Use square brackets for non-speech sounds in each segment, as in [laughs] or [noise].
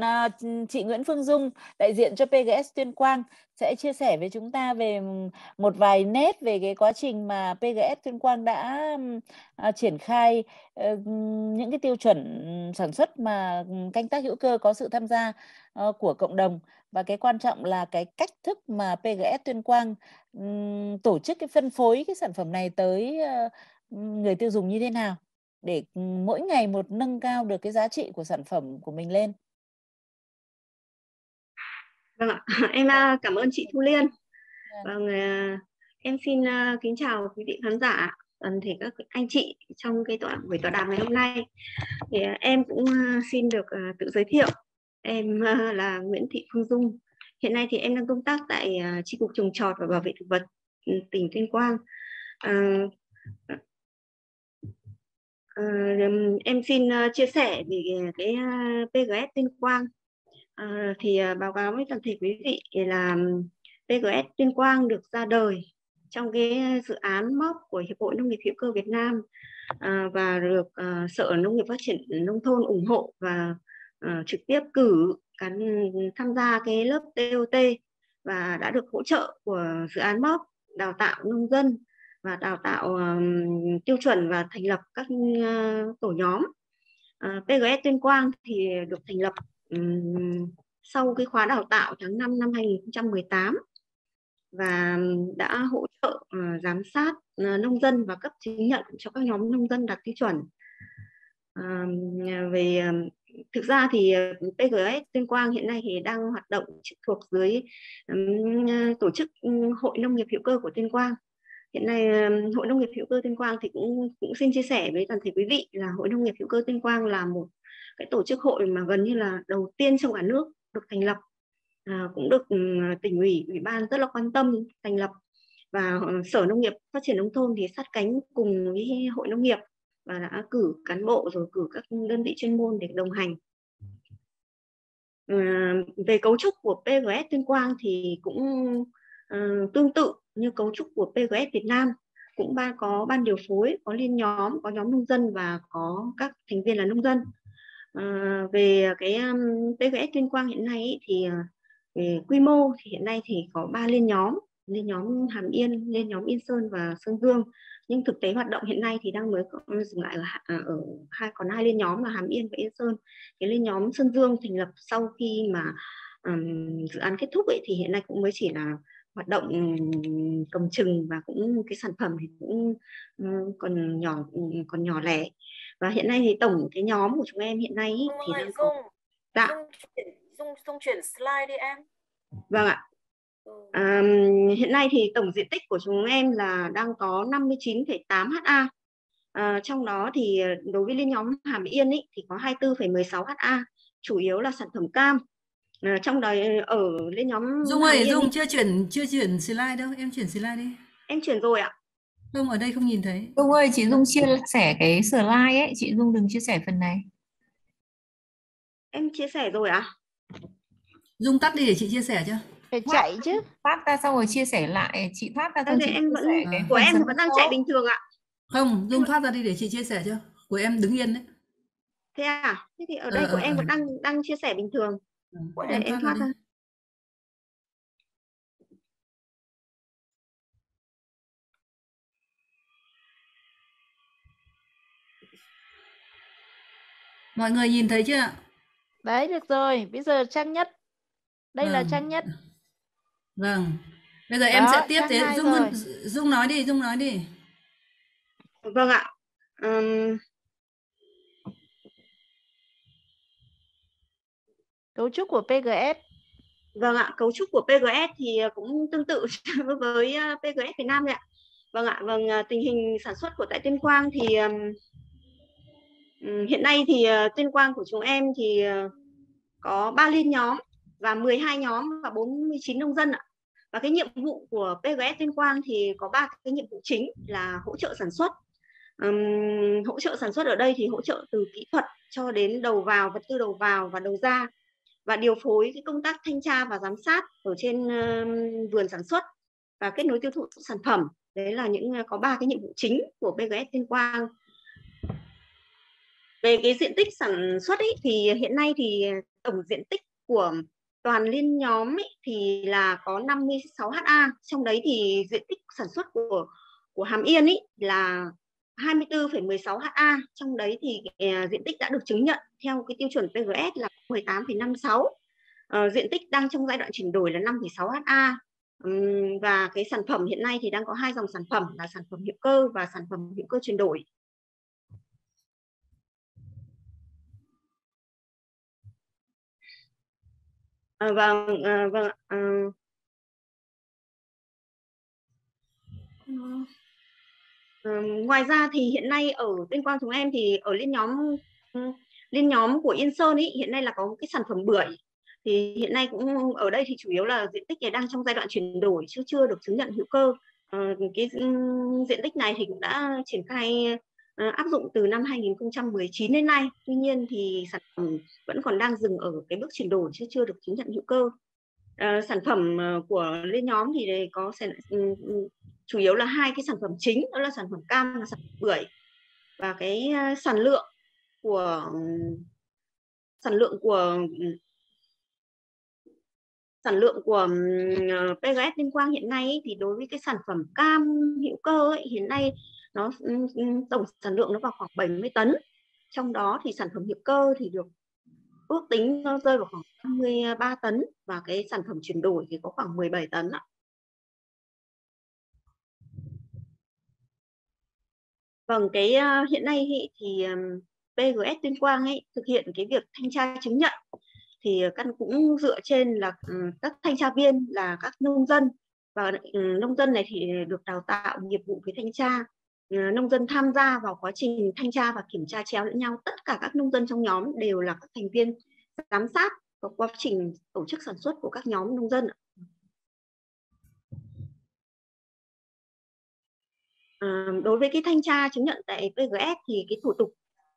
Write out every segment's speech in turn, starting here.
À, chị Nguyễn Phương Dung, đại diện cho PGS Tuyên Quang sẽ chia sẻ với chúng ta về ừ, một vài nét về cái quá trình mà PGS Tuyên Quang đã à, triển khai ờ, những cái tiêu chuẩn sản xuất mà canh tác hữu cơ có sự tham gia ờ, của cộng đồng và cái quan trọng là cái cách thức mà PGS Tuyên Quang um, tổ chức cái phân phối cái sản phẩm này tới uh, người tiêu dùng như thế nào để mỗi ngày một nâng cao được cái giá trị của sản phẩm của mình lên. Vâng ạ, [laughs] em à, cảm ơn chị Thu Liên. Dạ. Vâng, à, em xin à, kính chào quý vị khán giả, toàn thể các anh chị trong cái tọa buổi tọa đàm ngày hôm nay. Thì em cũng xin được tự giới thiệu. Em là Nguyễn Thị Phương Dung. Hiện nay thì em đang công tác tại Chi cục trồng trọt và bảo vệ thực vật ừ, tỉnh Tuyên Quang. À, em xin chia sẻ về cái PGS Tuyên Quang À, thì ờ, báo cáo với toàn thể quý vị là PGS Tuyên Quang được ra đời trong cái dự án mốc của Hiệp hội Nông nghiệp hữu cơ Việt Nam à, và được à, Sở Nông nghiệp Phát triển Nông thôn ủng hộ và à, trực tiếp cử cán tham gia cái lớp TOT và đã được hỗ trợ của dự án mốc đào tạo nông dân và đào tạo um, tiêu chuẩn và thành lập các uh, tổ nhóm. Uh, PGS Tuyên Quang thì được thành lập sau cái khóa đào tạo tháng 5 năm 2018 và đã hỗ trợ uh, giám sát uh, nông dân và cấp chứng nhận cho các nhóm nông dân đạt tiêu chuẩn. Uh, về uh, thực ra thì PGS Tuyên Quang hiện nay thì đang hoạt động trực thuộc dưới um, tổ chức ừ, Hội Nông nghiệp hữu cơ của Tuyên Quang. Hiện nay um, Hội Nông nghiệp hữu cơ Tuyên Quang thì cũng cũng xin chia sẻ với toàn thể quý vị là Hội Nông nghiệp hữu cơ Tuyên Quang là một cái tổ chức hội mà gần như là đầu tiên trong cả nước được thành lập à, cũng được ừ, tỉnh ủy ủy ban rất là quan tâm thành lập. Và ờ, sở nông nghiệp phát triển nông thôn thì sát cánh cùng với hội nông nghiệp và đã cử cán bộ rồi cử các đơn vị chuyên môn để đồng hành. À, về cấu trúc của PGS Tuyên Quang thì cũng uh, tương tự như cấu trúc của PGS Việt Nam. Cũng ba có ban điều phối có liên nhóm có nhóm nông dân và có các thành viên là nông dân. À, về cái um, PGS Tuyên Quang hiện nay ý, thì ờ, về quy mô thì hiện nay thì có ba liên nhóm liên nhóm Hàm Yên, liên nhóm Yên Sơn và Sơn Dương. Nhưng thực tế hoạt động hiện nay thì đang mới dừng lại ở, ở hai còn hai liên nhóm là Hàm Yên và Yên Sơn. Cái liên nhóm Sơn Dương thành lập sau khi mà um, dự án kết thúc ấy thì hiện nay cũng mới chỉ là hoạt động cầm chừng và cũng cái sản phẩm thì cũng còn nhỏ còn nhỏ lẻ. Và hiện nay thì tổng cái nhóm của chúng em hiện nay ý, thì đang có dạ. Dung chuyển, dung, dung chuyển slide đi em. Vâng ạ. À, hiện nay thì tổng diện tích của chúng em là đang có 59,8 ha à, trong đó thì đối với liên nhóm Hàm Yên ý, thì có 24,16 ha chủ yếu là sản phẩm cam à, trong đó ở liên nhóm Dung ơi Dung chưa chuyển chưa chuyển slide đâu em chuyển slide đi em chuyển rồi ạ Dung ở đây không nhìn thấy. Dung ơi, chị Dung chia sẻ cái slide ấy, chị Dung đừng chia sẻ phần này. Em chia sẻ rồi à? Dung tắt đi để chị chia sẻ cho. Phải chạy chứ. Thoát ra xong rồi chia sẻ lại, chị thoát ra xong chị em vẫn à. của em vẫn đang chạy bình thường ạ. Không, Dung thoát ra đi để chị chia sẻ cho. Của em đứng yên đấy. Thế à? Thế thì ở đây ờ, của ờ, em vẫn đang đang chia sẻ bình thường. Ừ, của em, em thoát ra. Mọi người nhìn thấy chưa ạ? Đấy được rồi, bây giờ trang nhất. Đây vâng. là trang nhất. Vâng. Bây giờ Đó, em sẽ tiếp thế Dung rồi. Dung nói đi, Dung nói đi. Vâng ạ. Um... Cấu trúc của PGS. Vâng ạ, cấu trúc của PGS thì à, cũng tương tự [laughs] với à, PGS Việt Nam ạ. Vâng ạ, vâng à, tình hình sản xuất của tại Tuyên Quang thì um, hiện nay thì uh, tuyên quang của chúng em thì uh, có 3 liên nhóm và 12 nhóm và 49 nông dân ạ. Và cái nhiệm vụ của PGS Tuyên Quang thì có ba cái nhiệm vụ chính là hỗ trợ sản xuất. Um, hỗ trợ sản xuất ở đây thì hỗ trợ từ kỹ thuật cho đến đầu vào, vật tư đầu vào và đầu ra và điều phối cái công tác thanh tra và giám sát ở trên uh, vườn sản xuất và kết nối tiêu thụ sản phẩm. Đấy là những ờ, có ba cái nhiệm vụ chính của BGS Tuyên Quang về cái diện tích sản xuất ấy, thì hiện nay thì tổng diện tích của toàn liên nhóm ấy, thì là có 56 ha trong đấy thì diện tích sản xuất của của Hàm Yên ấy là 24,16 ha trong đấy thì uh, diện tích đã được chứng nhận theo cái tiêu chuẩn PGS là 18,56 uh, ờ, diện tích đang trong giai đoạn chuyển đổi là 5,6 ha um, và cái sản phẩm hiện nay thì đang có hai dòng sản phẩm là sản phẩm hữu cơ và sản phẩm hữu cơ chuyển đổi. À, vâng, à, vâng. À, ngoài ra thì hiện nay ở tuyên quang chúng em thì ở liên nhóm ừ, liên nhóm của Yên Sơn ý, hiện nay là có cái sản phẩm bưởi thì hiện nay cũng ở đây thì chủ yếu là diện tích này đang trong giai đoạn chuyển đổi, chứ chưa được chứng nhận hữu cơ ờ, cái diện tích này thì cũng đã triển khai ờ, áp dụng từ năm 2019 đến nay. Tuy nhiên thì sản phẩm vẫn còn đang dừng ở cái bước chuyển đổi, chứ chưa được chứng nhận hữu cơ. Ờ, sản phẩm của liên nhóm thì có ừ, chủ yếu là hai cái sản phẩm chính đó là sản phẩm cam và sản phẩm bưởi và cái ờ, sản lượng của sản lượng của sản lượng của ờ, PGS Liên Quang hiện nay ấy, thì đối với cái sản phẩm cam hữu cơ ấy, hiện nay nó tổng sản lượng nó vào khoảng 70 tấn trong đó thì sản phẩm hữu cơ thì được ước tính nó rơi vào khoảng 53 tấn và cái sản phẩm chuyển đổi thì có khoảng 17 tấn ạ. Vâng, cái uh, hiện nay thì, thì um, PGS Tuyên Quang ấy thực hiện cái việc thanh tra chứng nhận. Thì ờ, căn cũng dựa trên là um, các thanh tra viên là các nông dân. Và um, nông dân này thì được đào tạo nghiệp vụ về thanh tra. Ờ, nông dân tham gia vào quá trình thanh tra và kiểm tra chéo lẫn nhau tất cả các nông dân trong nhóm đều là các thành viên giám sát và quá trình tổ chức sản xuất của các nhóm nông dân à, đối với cái thanh tra chứng nhận tại PGS thì cái thủ tục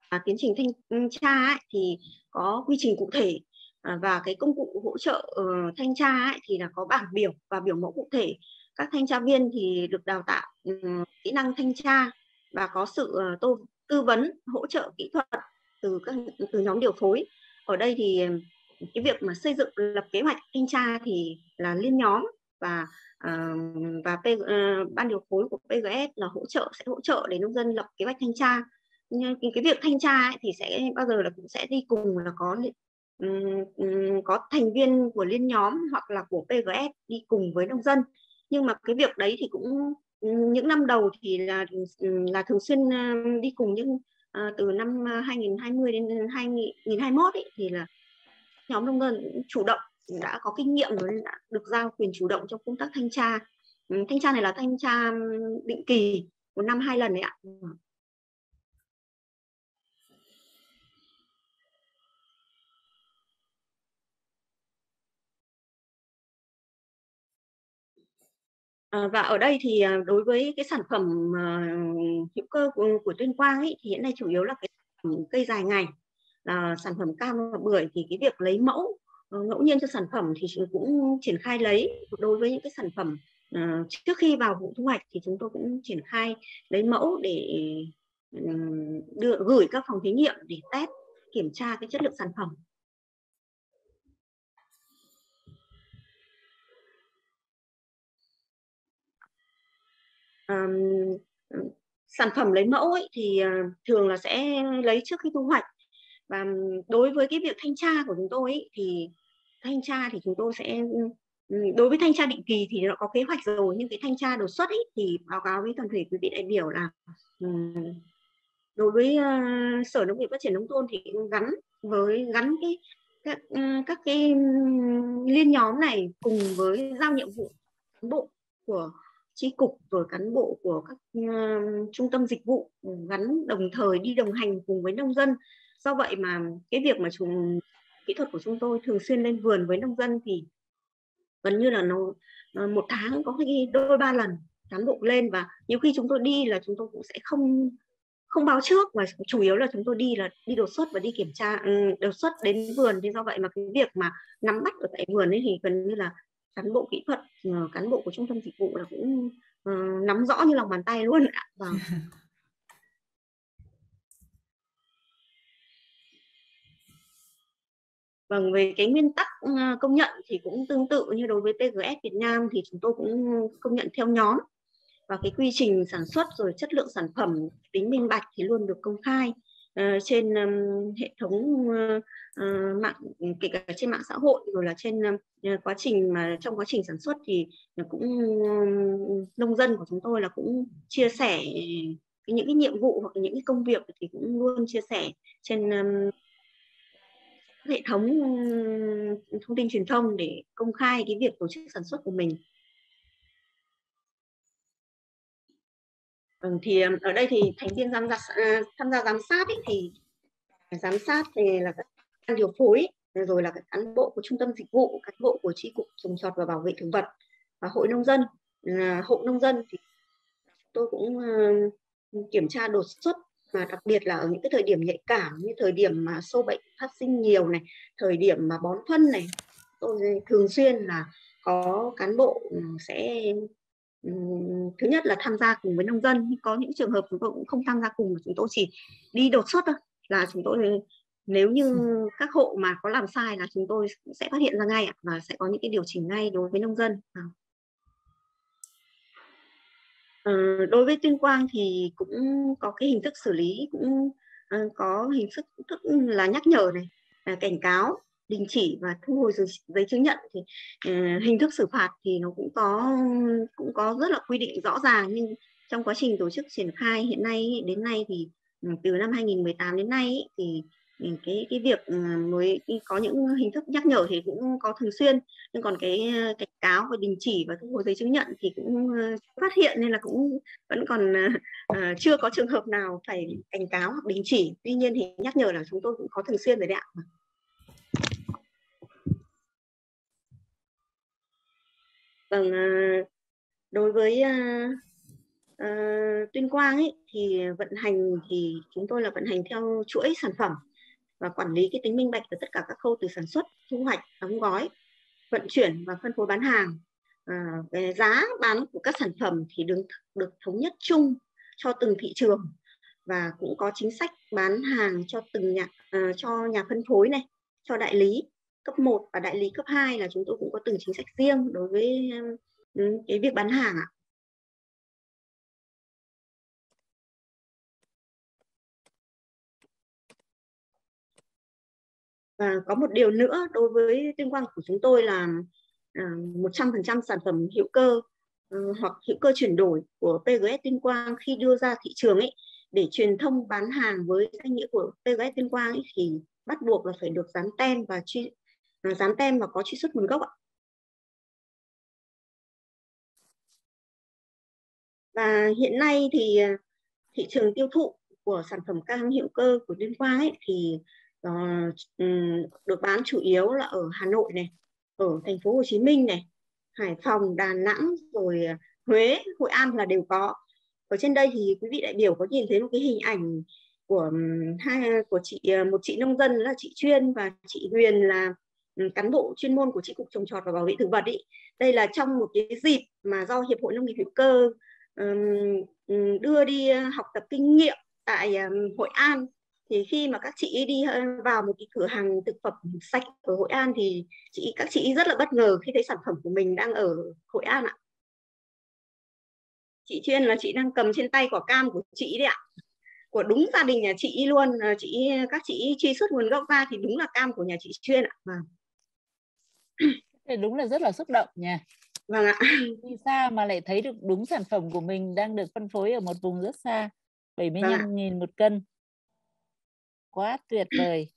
à, tiến trình thanh ừ, tra ấy, thì có quy trình cụ thể à, và cái công cụ hỗ trợ uh, thanh tra ấy, thì là có bảng biểu và biểu mẫu cụ thể. Các thanh tra viên thì được đào tạo um, kỹ năng thanh tra và có sự uh, tô, tư vấn hỗ trợ kỹ thuật từ các từ nhóm điều phối. Ở đây thì ừ, cái việc mà xây dựng lập kế hoạch thanh tra thì là liên nhóm và uh, và P, uh, ban điều phối của PGS là hỗ trợ sẽ hỗ trợ để nông dân lập kế hoạch thanh tra. Nhưng cái việc thanh tra ấy thì sẽ bao giờ là cũng sẽ đi cùng là có um, có thành viên của liên nhóm hoặc là của PGS đi cùng với nông dân. Nhưng mà cái việc đấy thì cũng những năm đầu thì là là thường xuyên đi cùng nhưng à, ờ, từ năm 2020 đến 2021 ấy, thì là nhóm nông dân chủ động đã có kinh nghiệm rồi đã được giao quyền chủ động trong công tác thanh tra. Ừ, thanh tra này là thanh tra định kỳ một năm hai lần đấy ạ. À, và ở đây thì à, đối với cái sản phẩm à, hữu cơ của, của Tuyên Quang ấy, thì hiện nay chủ yếu là cái cây dài ngày. Là sản phẩm cam và bưởi thì cái việc lấy mẫu Ờ, ngẫu nhiên cho sản phẩm thì cũng triển khai lấy. Đối với những cái sản phẩm uh, trước khi vào vụ thu hoạch thì chúng tôi cũng triển khai lấy mẫu để ừ, đưa gửi các phòng thí nghiệm để test kiểm tra cái chất lượng sản phẩm. Um, sản phẩm lấy mẫu ấy, thì ờ, thường là sẽ lấy trước khi thu hoạch và đối với cái việc thanh tra của chúng tôi ấy, thì thanh tra thì chúng tôi sẽ ừ, đối với thanh tra định kỳ thì nó có kế hoạch rồi nhưng cái thanh tra đột xuất ấy, thì báo cáo với toàn thể quý vị đại biểu là ừ, đối với uh, sở nông nghiệp phát triển nông thôn thì gắn với gắn cái các ừ, các cái liên nhóm này cùng với giao nhiệm vụ bộ của chi cục rồi cán bộ của các uh, trung tâm dịch vụ gắn đồng thời đi đồng hành cùng với nông dân do vậy mà cái việc mà chúng kỹ thuật của chúng tôi thường xuyên lên vườn với nông dân thì gần như là nó một tháng có khi đôi ba lần cán bộ lên và nhiều khi chúng tôi đi là chúng tôi cũng sẽ không không báo trước và chủ yếu là chúng tôi đi là đi đột xuất và đi kiểm tra ừ, đột xuất đến vườn. Thì do vậy mà cái việc mà nắm bắt ở tại vườn ấy thì gần như là cán bộ kỹ thuật ờ, cán bộ của trung tâm dịch vụ là cũng uh, nắm rõ như lòng bàn tay luôn ạ. Vâng. [laughs] Vâng, về cái nguyên tắc công nhận thì cũng tương tự như đối với PGS Việt Nam thì chúng tôi cũng công nhận theo nhóm. Và cái quy trình sản xuất rồi chất lượng sản phẩm tính minh bạch thì luôn được công khai uh, trên um, hệ thống uh, mạng kể cả trên mạng xã hội rồi là trên uh, quá trình mà trong quá trình sản xuất thì cũng nông dân của chúng tôi là cũng chia sẻ những cái nhiệm vụ hoặc những cái công việc thì cũng luôn chia sẻ trên um, hệ thống thông tin truyền thông để công khai cái việc tổ chức sản xuất của mình. Ừ, thì ở đây thì thành viên giám sát à, tham gia giám sát ấy, thì à, giám sát thì là các điều phối rồi là các cán bộ của trung tâm dịch vụ cán bộ của tri cục trồng trọt và bảo vệ thực vật và hội nông dân. À, Hộ nông dân thì tôi cũng uh, kiểm tra đột xuất mà đặc biệt là ở những cái thời điểm nhạy cảm như thời điểm mà sâu bệnh phát sinh nhiều này, thời điểm mà bón phân này, tôi thường xuyên là có cán bộ ừ, sẽ ừ, thứ nhất là tham gia cùng với nông dân. Có những trường hợp chúng tôi cũng không tham gia cùng mà chúng tôi chỉ đi đột xuất thôi. Là chúng tôi, nếu như các hộ mà có làm sai là chúng tôi sẽ phát hiện ra ngay và sẽ có những cái điều chỉnh ngay đối với nông dân. Ờ, đối với tuyên quang thì cũng có cái hình thức xử lý cũng uh, có hình thức thức là nhắc nhở này cảnh cáo đình chỉ và thu hồi giấy, giấy chứng nhận. Thì uh, hình thức xử phạt thì nó cũng có cũng có rất là quy định rõ ràng nhưng trong quá trình tổ chức triển khai hiện nay đến nay thì ừ, từ năm 2018 đến nay thì cái cái việc ờ, mới có những hình thức nhắc nhở thì cũng có thường xuyên nhưng còn cái ờ, cảnh cáo và đình chỉ và thu hồi giấy chứng nhận thì cũng ờ, phát hiện nên là cũng vẫn còn uh, chưa có trường hợp nào phải cảnh cáo hoặc đình chỉ. Tuy nhiên thì nhắc nhở là chúng tôi cũng có thường xuyên rồi đấy ạ. Vâng, đối với uh, uh, Tuyên Quang ấy, thì vận hành thì chúng tôi là vận hành theo chuỗi sản phẩm và quản lý cái tính minh bạch ở tất cả các khâu từ sản xuất, thu hoạch, đóng gói, vận chuyển và phân phối bán hàng. Ờ, à, về giá bán của các sản phẩm thì được được thống nhất chung cho từng thị trường và cũng có chính sách bán hàng cho từng nhà uh, cho nhà phân phối này, cho đại lý cấp 1 và đại lý cấp 2 là chúng tôi cũng có từng chính sách riêng đối với cái việc bán hàng ạ. Và có một điều nữa đối với tuyên quang của chúng tôi là à, một trăm phần trăm sản phẩm hữu cơ ờ, hoặc hữu cơ chuyển đổi của PGS Tuyên Quang khi đưa ra thị trường ấy để truyền thông bán hàng với danh nghĩa của PGS Tuyên Quang ấy, thì bắt buộc là phải được dán tem và truy à, dán tem và có truy xuất nguồn gốc ạ. Và hiện nay thì à, thị trường tiêu thụ của sản phẩm cam hữu cơ của Tuyên Quang ấy thì Ờ, ừ, được bán chủ yếu là ở Hà Nội này, ở thành phố Hồ Chí Minh này, Hải Phòng, Đà Nẵng rồi à, Huế, Hội An là đều có. Ở trên đây thì quý vị đại biểu có nhìn thấy một cái hình ảnh của hai của chị à, một chị nông dân là chị Chuyên và chị Huyền là ừ, cán bộ chuyên môn của tri cục trồng trọt và bảo vệ thực vật ý. đây là trong một cái dịp mà do hiệp hội nông nghiệp hữu cơ đưa đi à, học tập kinh nghiệm tại hội an thì khi mà các chị đi vào một cái cửa hàng thực phẩm sạch ở hội an thì chị các chị rất là bất ngờ khi thấy sản phẩm của mình đang ở hội an ạ. Chị chuyên là chị đang cầm trên tay quả cam của chị đấy ạ. Của đúng gia đình nhà chị luôn. Chị các chị truy xuất nguồn gốc ra thì đúng là cam của nhà chị chuyên ạ. Vâng. Đúng là rất là xúc động nha vâng ạ. Đi xa mà lại thấy được đúng sản phẩm của mình đang được phân phối ở một vùng rất xa 75 vâng nghìn một cân quá tuyệt vời.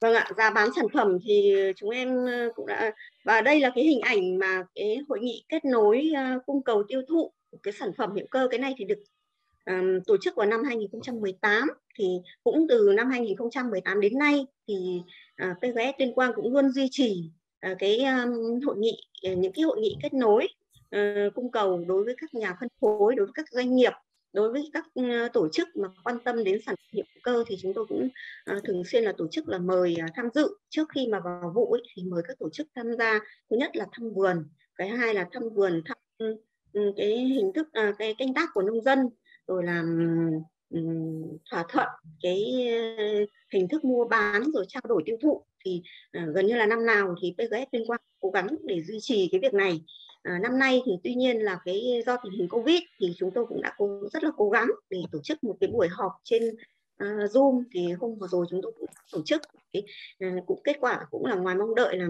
Vâng ạ, giá bán sản phẩm thì chúng em ờ, cũng đã và đây là cái hình ảnh mà cái hội nghị kết nối ờ, cung cầu tiêu thụ của cái sản phẩm hữu cơ cái này thì được um, tổ chức vào năm 2018 thì cũng từ năm 2018 đến nay thì ờ, uh, PGS Tuyên Quang cũng luôn duy trì uh, cái um, hội nghị những cái hội nghị kết nối uh, cung cầu đối với các nhà phân phối đối với các doanh nghiệp đối với các uh, tổ chức mà quan tâm đến sản phẩm hữu cơ thì chúng tôi cũng uh, thường xuyên là tổ chức là mời uh, tham dự. Trước khi mà vào vụ ấy, thì mời các tổ chức tham gia. Thứ nhất là thăm vườn cái hai là thăm vườn thăm um, cái hình thức uh, cái canh tác của nông dân rồi là thỏa thuận cái ờ, hình thức mua bán rồi trao đổi tiêu thụ thì gần như là năm nào thì PGS tuyên quang cố gắng để duy trì cái việc này à, năm nay thì tuy nhiên là cái do tình hình covid thì chúng tôi cũng đã cố, rất là cố gắng để tổ chức một cái buổi họp trên uh, zoom thì hôm vừa rồi chúng tôi cũng tổ chức cái uh, cũng kết quả cũng là ngoài mong đợi là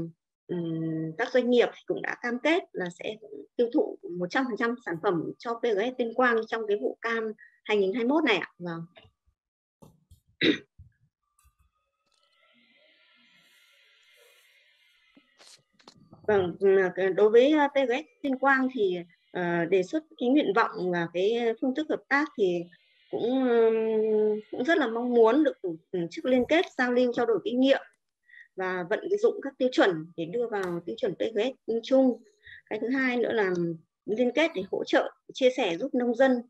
um, các doanh nghiệp cũng đã cam kết là sẽ tiêu thụ 100% sản phẩm cho PGS Tuyên Quang trong cái vụ cam 2021 này ạ. Vâng. Vâng, ừ, à, đối với PGS Tuyên Quang thì uh, đề xuất cái nguyện vọng và cái phương thức hợp tác thì cũng cũng rất là mong muốn được tổ ừ, chức liên kết giao lưu trao đổi kinh nghiệm và vận dụng các tiêu chuẩn để đưa vào tiêu chuẩn PGS chung. Cái thứ hai nữa là liên kết để hỗ trợ chia sẻ giúp nông dân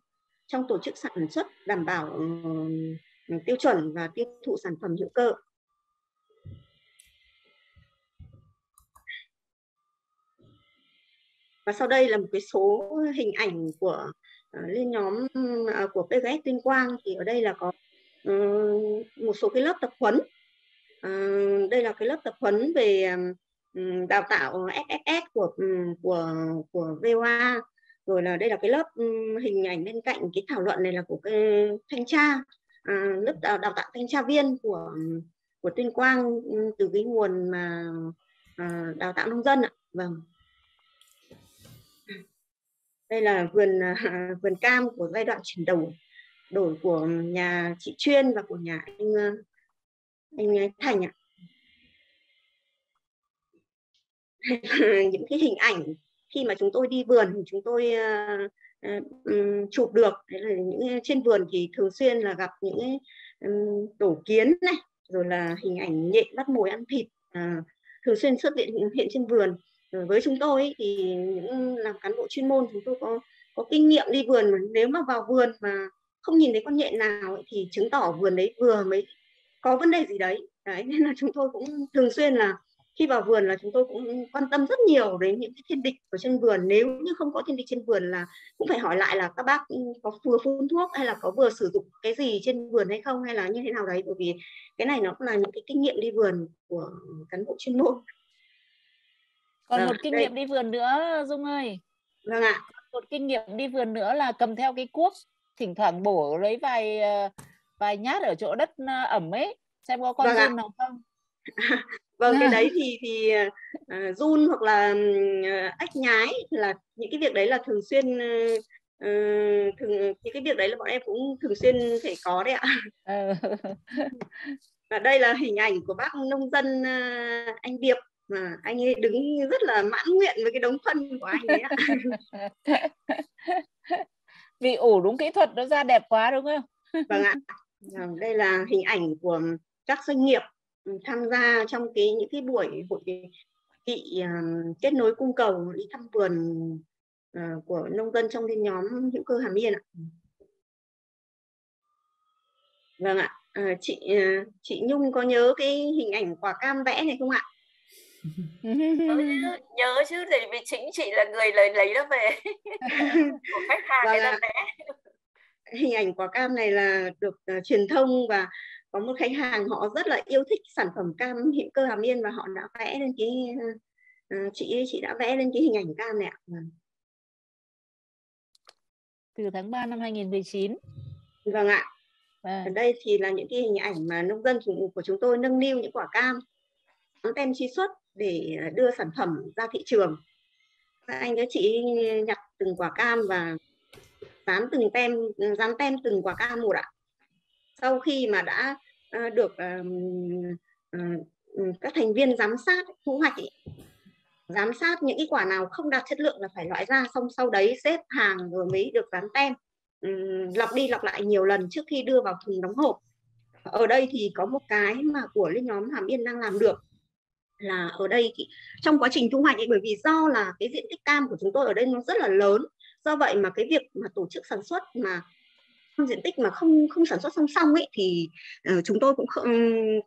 trong tổ chức sản xuất đảm bảo uh, tiêu chuẩn và tiêu thụ sản phẩm hữu cơ. Và sau đây là một cái số hình ảnh của uh, lên nhóm uh, của PGS Tuyên Quang thì ở đây là có uh, một số cái lớp tập huấn. Uh, đây là cái lớp tập huấn về um, đào tạo SSS của um, của của VOA rồi là đây là cái lớp um, hình ảnh bên cạnh cái thảo luận này là của cái thanh tra uh, lớp đào, đào tạo thanh tra viên của của Tuyên Quang um, từ cái nguồn mà uh, đào tạo nông dân ạ. Vâng đây là vườn à, [laughs] vườn cam của giai đoạn chuyển đổi đổi của nhà chị chuyên và của nhà anh à, anh à, thành ạ. [laughs] Những cái hình ảnh khi mà chúng tôi đi vườn chúng tôi uh, um, chụp được. Đấy là những trên vườn thì thường xuyên là gặp những um, tổ kiến này rồi là hình ảnh nhện bắt mồi ăn thịt uh, thường xuyên xuất hiện hiện trên vườn. Ừ, với chúng tôi thì những ừ, làm cán bộ chuyên môn chúng tôi có có kinh nghiệm đi vườn mà. Nếu mà vào vườn mà không nhìn thấy con nhện nào ấy, thì chứng tỏ vườn đấy vừa mới có vấn đề gì đấy. Đấy [laughs] nên là chúng tôi cũng thường xuyên là khi vào vườn là chúng tôi cũng quan tâm rất nhiều đến những cái thiên địch ở trên vườn. Nếu như không có thiên địch trên vườn là cũng phải hỏi lại là các bác có vừa phun thuốc hay là có vừa sử dụng cái gì trên vườn hay không hay là như thế nào đấy. Bởi vì cái này nó cũng là những cái kinh nghiệm đi vườn của cán bộ chuyên môn còn vâng, một kinh đây. nghiệm đi vườn nữa Dung ơi. Vâng ạ. Một kinh nghiệm đi vườn nữa là cầm theo cái cuốc thỉnh thoảng bổ lấy vài ờ, vài nhát ở chỗ đất ờ, ẩm ấy. Xem có con vâng run nào không? [laughs] Vâng cái đấy [laughs] thì thì uh, run hoặc là uh, ếch nhái là những cái việc đấy là thường xuyên uh, thường những cái việc đấy là bọn em cũng thường xuyên phải có đấy ạ. [laughs] Và đây là hình ảnh của bác nông dân uh, anh Điệp mà anh ấy đứng rất là mãn nguyện với cái đống phân của anh ấy [laughs] vì ủ đúng kỹ thuật nó ra đẹp quá đúng không vâng ạ vâng, đây là hình ảnh của các doanh nghiệp tham gia trong cái những cái buổi hội nghị uh, kết nối cung cầu đi thăm vườn uh, của nông dân trong cái nhóm hữu cơ Hàm Yên ạ. Vâng ạ, à, chị uh, chị Nhung có nhớ cái hình ảnh quả cam vẽ này không ạ? Nhớ chứ thì vì chính chị là người lấy lấy nó về. [laughs] Của khách hàng ta vẽ hình ảnh quả cam này là được uh, truyền thông và có một khách hàng họ rất là yêu thích sản phẩm cam hữu cơ hàm yên và họ đã vẽ lên cái uh, chị chị đã vẽ lên cái hình ảnh cam này ạ. Vâng. từ tháng 3 năm 2019 vâng ạ. À. ở đây thì là những cái hình ảnh mà nông dân của chúng tôi nâng niu những quả cam tem truy xuất để à, đưa sản phẩm ra thị trường. Các anh các chị nhặt từng quả cam và dán từng tem ừ, dán tem từng quả cam một ạ. Sau khi mà đã ờ, được ờ, ừ, các thành viên giám sát thu hoạch ý, giám sát những cái quả nào không đạt chất lượng là phải loại ra xong sau đấy xếp hàng rồi mới được dán tem. Ừ, lọc đi lọc lại nhiều lần trước khi đưa vào thùng đóng hộp. Ở đây thì có một cái mà của liên nhóm Hàm Yên đang làm được là ở đây thì trong quá trình thu hoạch ấy, bởi vì do là cái diện tích cam của chúng tôi ở đây nó rất là lớn do vậy mà cái việc mà tổ chức sản xuất mà diện tích mà không không sản xuất song song ấy thì uh, chúng tôi cũng không,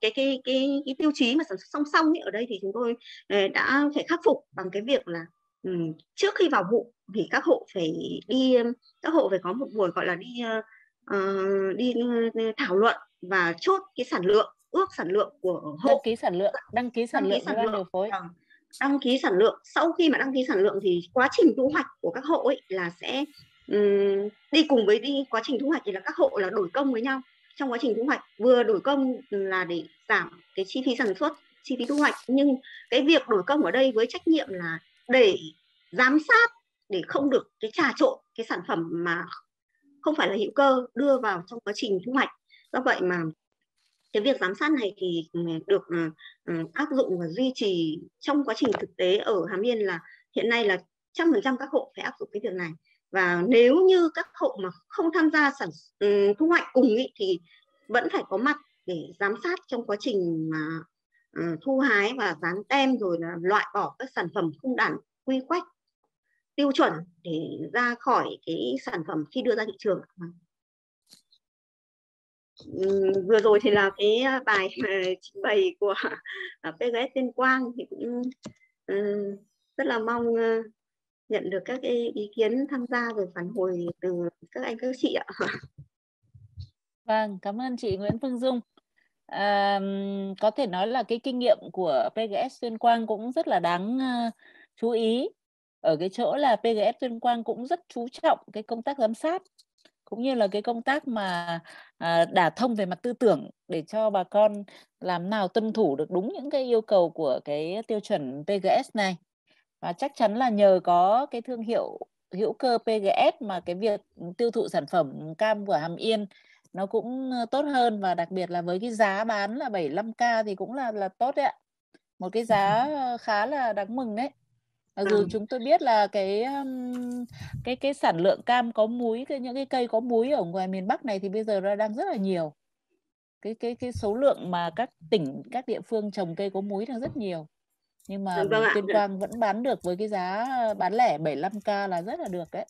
cái, cái cái cái tiêu chí mà sản xuất song song ấy ở đây thì chúng tôi uh, đã phải khắc phục bằng cái việc là um, trước khi vào vụ thì các hộ phải đi các hộ phải có một buổi gọi là đi uh, uh, đi thảo luận và chốt cái sản lượng ước sản lượng của hộ. Đăng ký sản lượng đăng ký sản đăng ký lượng sản lượng. Điều phối. Vâng. đăng ký sản lượng. Sau khi mà đăng ký sản lượng thì quá trình thu hoạch của các hộ ấy là sẽ um, đi cùng với đi quá trình thu hoạch thì là các hộ là đổi công với nhau. Trong quá trình thu hoạch vừa đổi công là để giảm cái chi phí sản xuất chi phí thu hoạch. Nhưng cái việc đổi công ở đây với trách nhiệm là để giám sát để không được cái trà trộn cái sản phẩm mà không phải là hữu cơ đưa vào trong quá trình thu hoạch. Do vậy mà cái việc giám sát này thì ừ, được uh, áp dụng và duy trì trong quá trình thực tế ở Hàm Yên là hiện nay là trăm phần trăm các hộ phải áp dụng cái việc này. Và nếu như các hộ mà không tham gia sản um, thu hoạch cùng ý, thì vẫn phải có mặt để giám sát trong quá trình mà uh, thu hái và dán tem rồi là loại bỏ các sản phẩm không đạt quy quách tiêu chuẩn để ra khỏi cái sản phẩm khi đưa ra thị trường vừa rồi thì là cái à, bài trình bày của à, PGS Tuyên Quang thì cũng ờ, rất là mong à, nhận được các cái ý kiến tham gia về phản hồi từ các anh các chị ạ. [laughs] Vâng, cảm ơn chị Nguyễn Phương Dung. À, có thể nói là cái kinh nghiệm của PGS Tuyên Quang cũng rất là đáng chú ý ở cái chỗ là PGS Tuyên Quang cũng rất chú trọng cái công tác giám sát cũng như là cái công tác mà đả thông về mặt tư tưởng để cho bà con làm nào tuân thủ được đúng những cái yêu cầu của cái tiêu chuẩn PGS này và chắc chắn là nhờ có cái thương hiệu hữu cơ PGS mà cái việc tiêu thụ sản phẩm cam của Hàm Yên nó cũng tốt hơn và đặc biệt là với cái giá bán là 75k thì cũng là là tốt đấy ạ. Một cái giá [laughs] khá là đáng mừng đấy. Mặc dù ừ. chúng tôi biết là cái cái cái sản lượng cam có múi cái những cái cây có múi ở ngoài miền Bắc này thì bây giờ nó đang rất là nhiều. Cái cái cái số lượng mà các tỉnh các địa phương trồng cây có múi đang rất nhiều. Nhưng mà vâng Tuyên Quang vẫn bán được với cái giá bán lẻ 75k là rất là được đấy.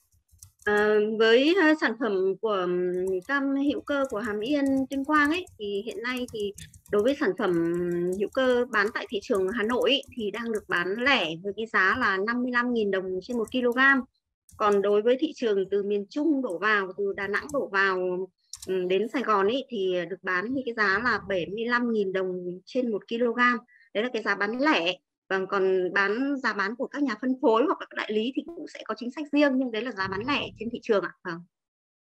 À, với uh, sản phẩm của cam hữu cơ của Hàm Yên Tuyên Quang ấy thì hiện nay thì đối với sản phẩm hữu cơ bán tại thị trường Hà Nội ấy, thì đang được bán lẻ với cái giá là 55.000 đồng trên 1 kg. Còn đối với thị trường từ miền Trung đổ vào, từ Đà Nẵng đổ vào đến Sài Gòn ấy thì được bán với cái giá là 75.000 đồng trên 1 kg. Đấy là cái giá bán lẻ Vâng, còn bán giá bán của các nhà phân phối hoặc các đại lý thì cũng sẽ có chính sách riêng nhưng đấy là giá bán lẻ trên thị trường ạ. Vâng.